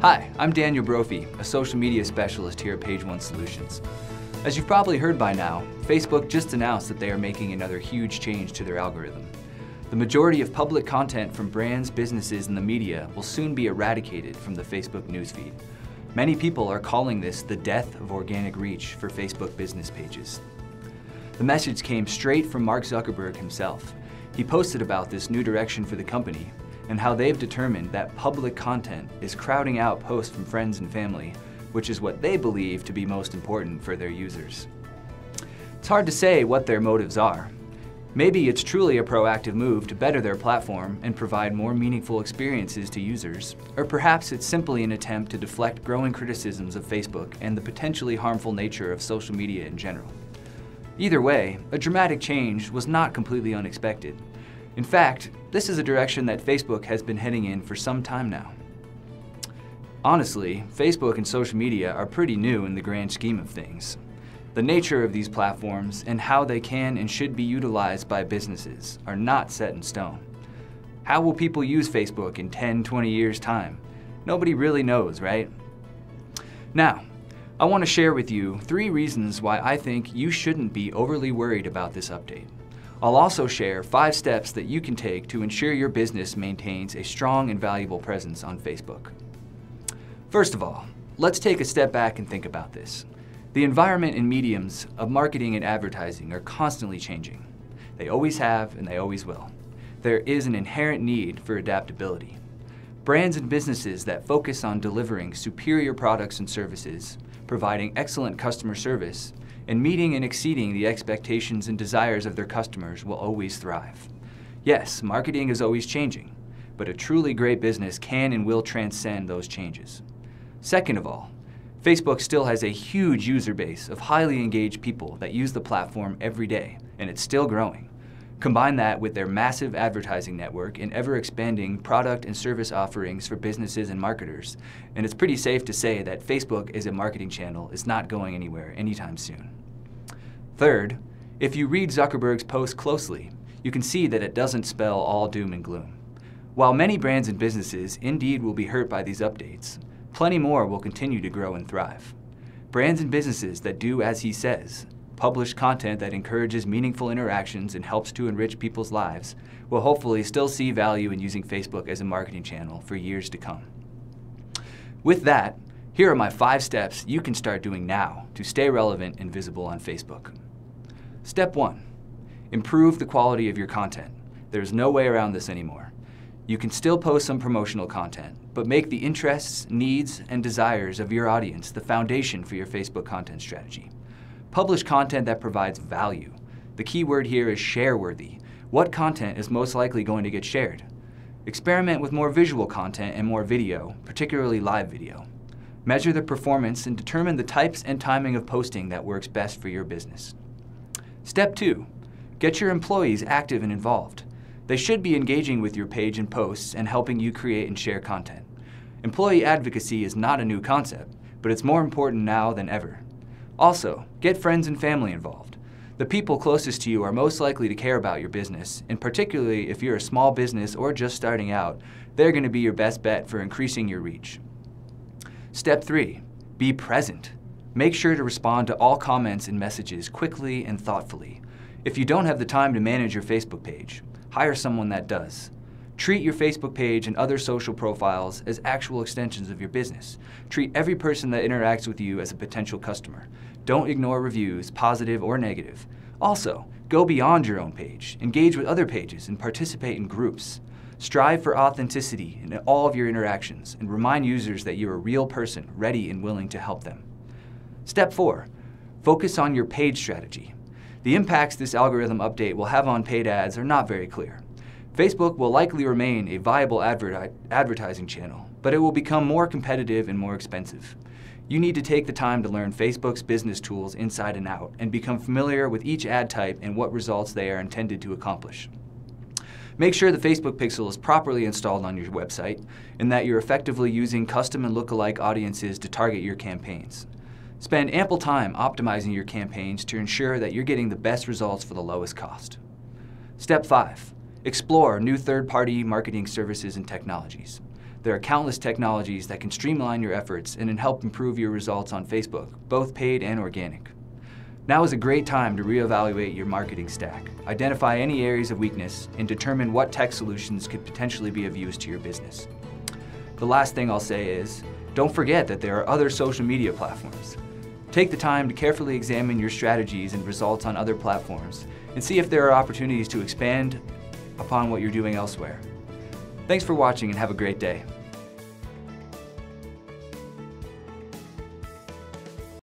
Hi, I'm Daniel Brophy, a social media specialist here at Page One Solutions. As you've probably heard by now, Facebook just announced that they are making another huge change to their algorithm. The majority of public content from brands, businesses, and the media will soon be eradicated from the Facebook newsfeed. Many people are calling this the death of organic reach for Facebook business pages. The message came straight from Mark Zuckerberg himself. He posted about this new direction for the company and how they've determined that public content is crowding out posts from friends and family, which is what they believe to be most important for their users. It's hard to say what their motives are. Maybe it's truly a proactive move to better their platform and provide more meaningful experiences to users, or perhaps it's simply an attempt to deflect growing criticisms of Facebook and the potentially harmful nature of social media in general. Either way, a dramatic change was not completely unexpected. In fact, this is a direction that Facebook has been heading in for some time now. Honestly, Facebook and social media are pretty new in the grand scheme of things. The nature of these platforms and how they can and should be utilized by businesses are not set in stone. How will people use Facebook in 10, 20 years' time? Nobody really knows, right? Now, I want to share with you three reasons why I think you shouldn't be overly worried about this update. I'll also share five steps that you can take to ensure your business maintains a strong and valuable presence on Facebook. First of all, let's take a step back and think about this. The environment and mediums of marketing and advertising are constantly changing. They always have and they always will. There is an inherent need for adaptability. Brands and businesses that focus on delivering superior products and services, providing excellent customer service, and meeting and exceeding the expectations and desires of their customers will always thrive. Yes, marketing is always changing, but a truly great business can and will transcend those changes. Second of all, Facebook still has a huge user base of highly engaged people that use the platform every day, and it's still growing. Combine that with their massive advertising network and ever expanding product and service offerings for businesses and marketers, and it's pretty safe to say that Facebook as a marketing channel is not going anywhere anytime soon. Third, if you read Zuckerberg's post closely, you can see that it doesn't spell all doom and gloom. While many brands and businesses indeed will be hurt by these updates, plenty more will continue to grow and thrive. Brands and businesses that do as he says, publish content that encourages meaningful interactions and helps to enrich people's lives, will hopefully still see value in using Facebook as a marketing channel for years to come. With that, here are my five steps you can start doing now to stay relevant and visible on Facebook. Step one, improve the quality of your content. There's no way around this anymore. You can still post some promotional content, but make the interests, needs, and desires of your audience the foundation for your Facebook content strategy. Publish content that provides value. The key word here is share-worthy. What content is most likely going to get shared? Experiment with more visual content and more video, particularly live video. Measure the performance and determine the types and timing of posting that works best for your business. Step two, get your employees active and involved. They should be engaging with your page and posts and helping you create and share content. Employee advocacy is not a new concept, but it's more important now than ever. Also, get friends and family involved. The people closest to you are most likely to care about your business, and particularly if you're a small business or just starting out, they're going to be your best bet for increasing your reach. Step three, be present. Make sure to respond to all comments and messages quickly and thoughtfully. If you don't have the time to manage your Facebook page, hire someone that does. Treat your Facebook page and other social profiles as actual extensions of your business. Treat every person that interacts with you as a potential customer. Don't ignore reviews, positive or negative. Also, go beyond your own page. Engage with other pages and participate in groups. Strive for authenticity in all of your interactions and remind users that you're a real person ready and willing to help them. Step four, focus on your page strategy. The impacts this algorithm update will have on paid ads are not very clear. Facebook will likely remain a viable adver advertising channel, but it will become more competitive and more expensive. You need to take the time to learn Facebook's business tools inside and out and become familiar with each ad type and what results they are intended to accomplish. Make sure the Facebook pixel is properly installed on your website and that you're effectively using custom and lookalike audiences to target your campaigns. Spend ample time optimizing your campaigns to ensure that you're getting the best results for the lowest cost. Step 5. Explore new third-party marketing services and technologies. There are countless technologies that can streamline your efforts and help improve your results on Facebook, both paid and organic. Now is a great time to reevaluate your marketing stack, identify any areas of weakness, and determine what tech solutions could potentially be of use to your business. The last thing I'll say is, don't forget that there are other social media platforms. Take the time to carefully examine your strategies and results on other platforms and see if there are opportunities to expand upon what you're doing elsewhere. Thanks for watching and have a great day.